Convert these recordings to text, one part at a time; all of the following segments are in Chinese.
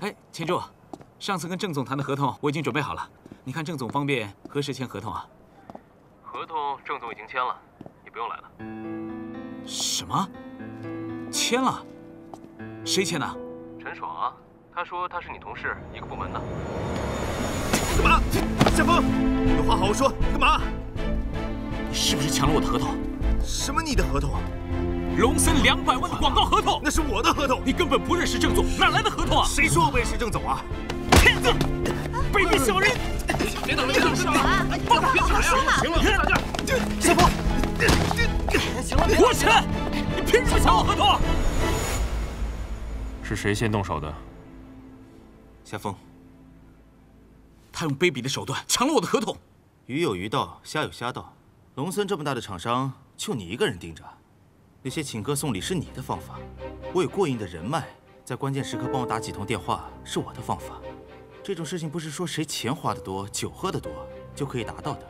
哎，钱柱，上次跟郑总谈的合同我已经准备好了，你看郑总方便何时签合同啊？合同郑总已经签了，你不用来了。什么？签了？谁签的？陈爽啊，他说他是你同事，一个部门的。干嘛？夏风，有话好好说，干嘛？你是不是抢了我的合同？什么你的合同？龙森两百万的广告合同，那是我的合同。你根本不认识郑总，哪来的合同啊？谁说我不认识郑总啊？骗子！卑鄙小人！别打了，别打了！放开！别打呀！行了，别打架！夏风，行了，我起来！你凭什么抢我合同？是谁先动手的？夏风，他用卑鄙的手段抢了我的合同。鱼有鱼道，虾有虾道。龙森这么大的厂商，就你一个人盯着。那些请客送礼是你的方法，我有过硬的人脉，在关键时刻帮我打几通电话是我的方法。这种事情不是说谁钱花的多、酒喝的多就可以达到的，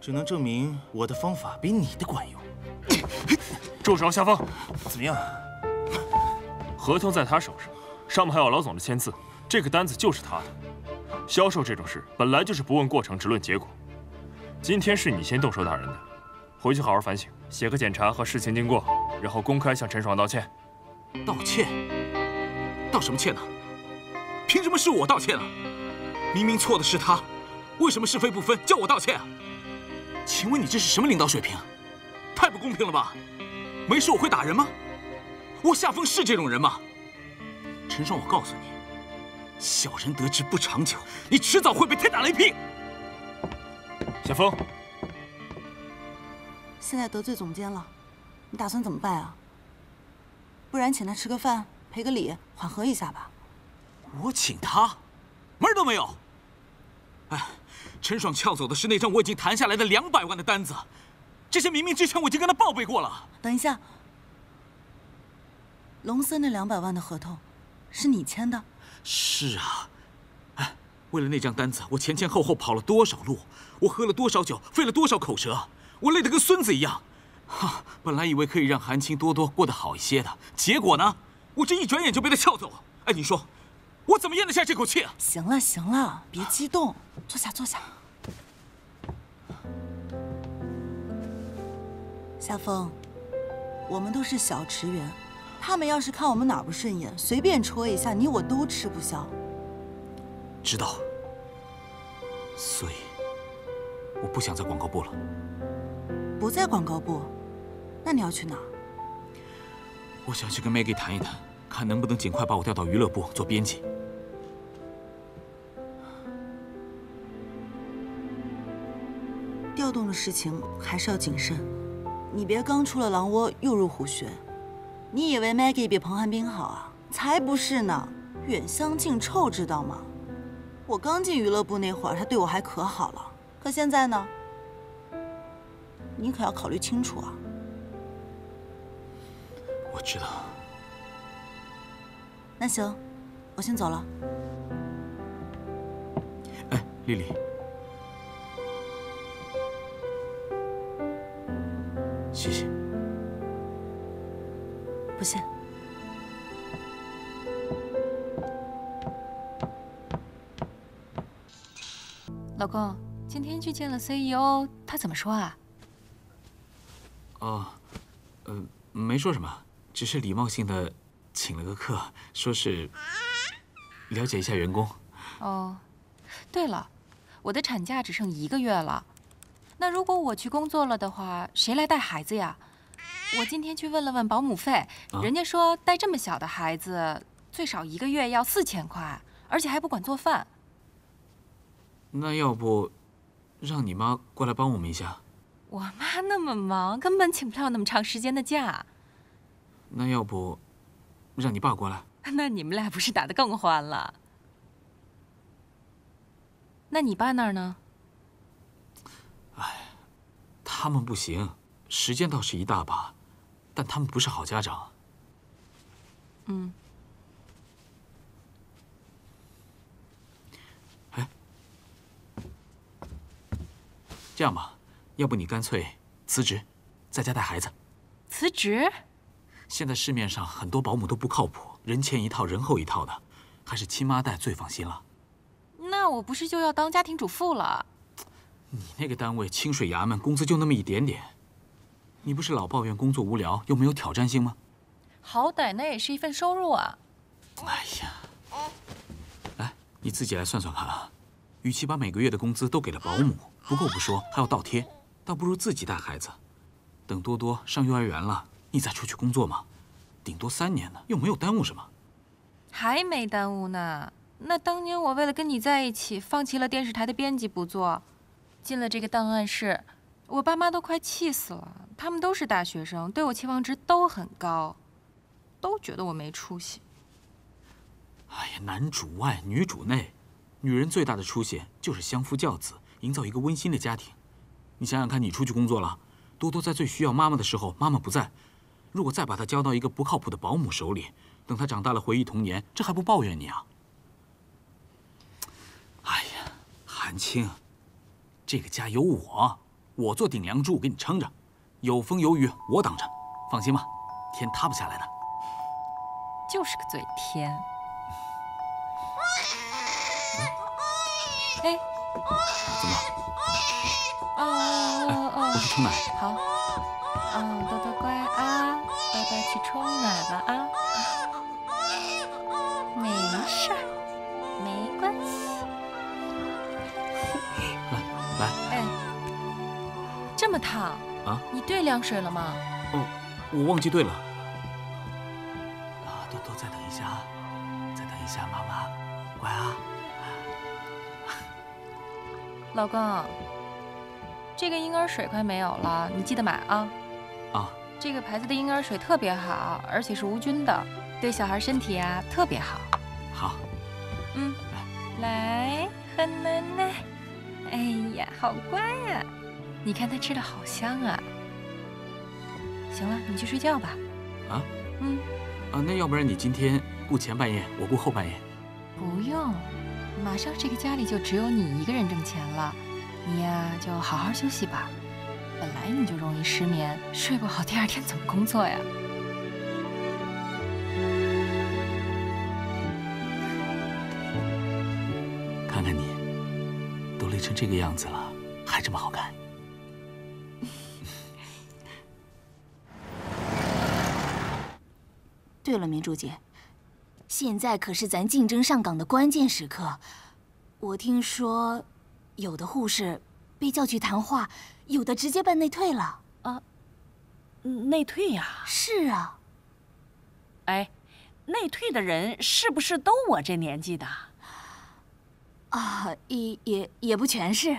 只能证明我的方法比你的管用。住手，夏风！怎么样？合同在他手上，上面还有老总的签字，这个单子就是他的。销售这种事本来就是不问过程，只论结果。今天是你先动手打人的，回去好好反省，写个检查和事情经过，然后公开向陈爽道歉。道歉？道什么歉呢？凭什么是我道歉啊？明明错的是他，为什么是非不分叫我道歉啊？请问你这是什么领导水平？太不公平了吧？没事我会打人吗？我夏风是这种人吗？陈爽，我告诉你，小人得志不长久，你迟早会被天打雷劈。夏风，现在得罪总监了，你打算怎么办啊？不然请他吃个饭，赔个礼，缓和一下吧。我请他，门儿都没有。哎，陈爽撬走的是那张我已经谈下来的两百万的单子，这些明明之前我已经跟他报备过了。等一下，龙森那两百万的合同，是你签的？是啊，哎，为了那张单子，我前前后后跑了多少路，我喝了多少酒，费了多少口舌，我累得跟孙子一样。哈，本来以为可以让韩青多多过得好一些的，结果呢，我这一转眼就被他撬走了。哎，你说，我怎么咽得下这口气啊？行了行了，别激动，坐下坐下。夏风，我们都是小职员，他们要是看我们哪儿不顺眼，随便戳一下，你我都吃不消。知道，所以我不想在广告部了。不在广告部，那你要去哪？我想去跟 Maggie 谈一谈，看能不能尽快把我调到娱乐部做编辑。调动的事情还是要谨慎，你别刚出了狼窝又入虎穴。你以为 Maggie 比彭汉斌好啊？才不是呢，远香近臭，知道吗？我刚进娱乐部那会儿，他对我还可好了，可现在呢？你可要考虑清楚啊！我知道。那行，我先走了。哎，丽丽，谢谢。不谢。老公，今天去见了 CEO，他怎么说啊？哦，呃，没说什么，只是礼貌性的请了个客，说是了解一下员工。哦，对了，我的产假只剩一个月了，那如果我去工作了的话，谁来带孩子呀？我今天去问了问保姆费，人家说带这么小的孩子最少一个月要四千块，而且还不管做饭。那要不，让你妈过来帮我们一下？我妈那么忙，根本请不了那么长时间的假。那要不，让你爸过来？那你们俩不是打得更欢了？那你爸那儿呢？哎，他们不行，时间倒是一大把，但他们不是好家长。嗯。哎，这样吧。要不你干脆辞职，在家带孩子。辞职？现在市面上很多保姆都不靠谱，人前一套，人后一套的。还是亲妈带最放心了。那我不是就要当家庭主妇了？你那个单位清水衙门工资就那么一点点，你不是老抱怨工作无聊又没有挑战性吗？好歹那也是一份收入啊。哎呀，来，你自己来算算看啊。与其把每个月的工资都给了保姆，不够不说，还要倒贴，倒不如自己带孩子。等多多上幼儿园了，你再出去工作嘛，顶多三年呢，又没有耽误什么。还没耽误呢。那当年我为了跟你在一起，放弃了电视台的编辑不做，进了这个档案室，我爸妈都快气死了。他们都是大学生，对我期望值都很高，都觉得我没出息。哎呀，男主外女主内。女人最大的出息就是相夫教子，营造一个温馨的家庭。你想想看，你出去工作了，多多在最需要妈妈的时候，妈妈不在，如果再把她交到一个不靠谱的保姆手里，等她长大了回忆童年，这还不抱怨你啊？哎呀，韩青，这个家有我，我做顶梁柱给你撑着，有风有雨我挡着，放心吧，天塌不下来的。就是个嘴甜。哎，怎么？哦哦，我去冲奶。好。么烫啊？你兑凉水了吗？哦，我忘记兑了。啊，多多再等一下啊，再等一下，妈妈，乖啊。老公，这个婴儿水快没有了，你记得买啊！啊，这个牌子的婴儿水特别好，而且是无菌的，对小孩身体啊特别好。好，嗯，来喝奶奶。哎呀，好乖呀！你看他吃的好香啊。行了，你去睡觉吧。啊？嗯。啊，那要不然你今天顾前半夜，我顾后半夜。不用。马上这个家里就只有你一个人挣钱了，你呀就好好休息吧。本来你就容易失眠，睡不好，第二天怎么工作呀？看看你，都累成这个样子了，还这么好看。对了，明珠姐。现在可是咱竞争上岗的关键时刻，我听说，有的护士被叫去谈话，有的直接办内退了。啊，内退呀？是啊。哎，内退的人是不是都我这年纪的？啊，也也也不全是。